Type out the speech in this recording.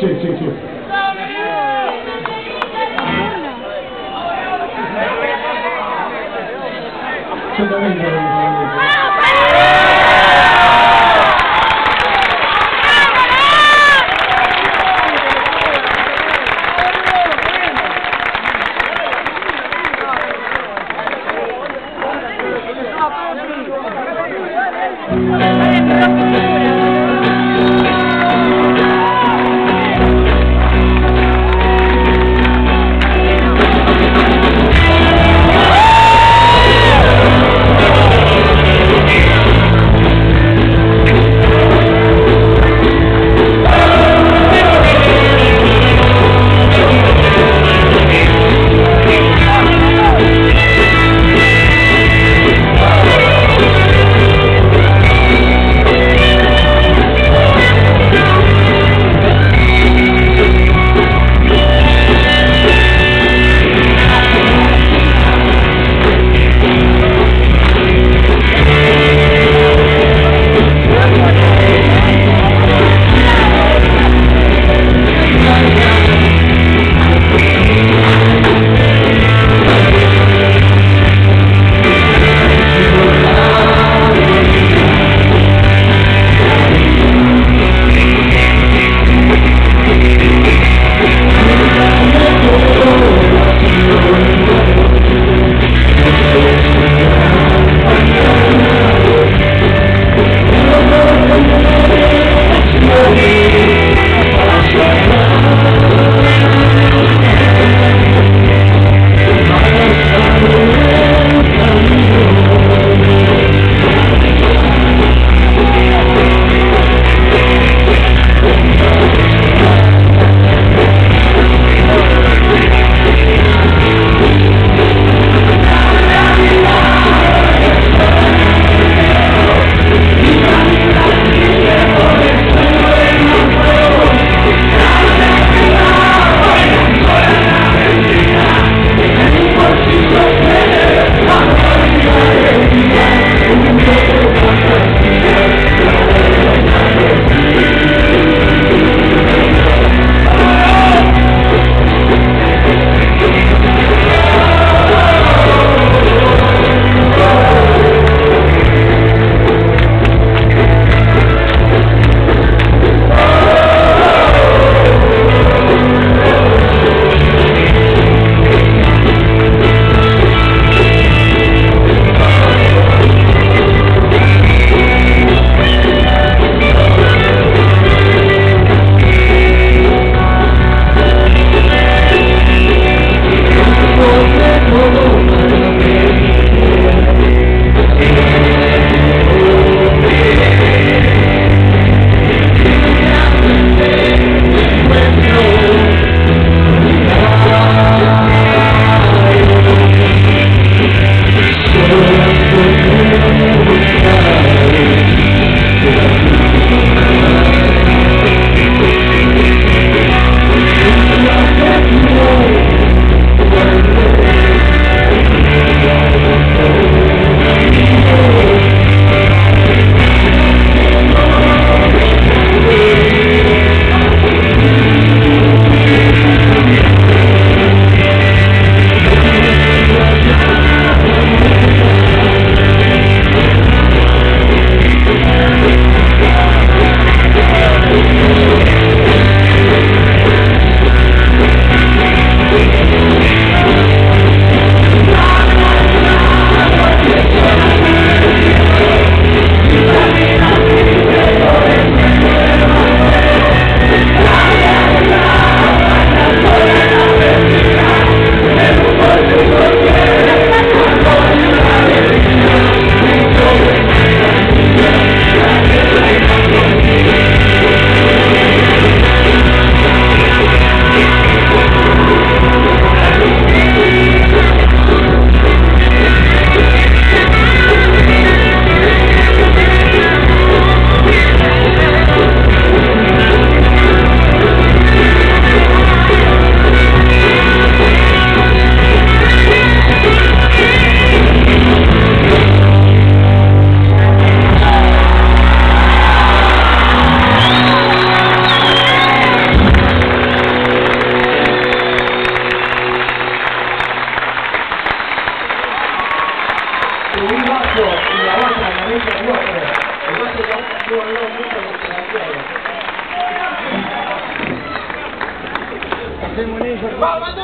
Sí, sí, sí. Se Hacemos eso. ¡Vamos,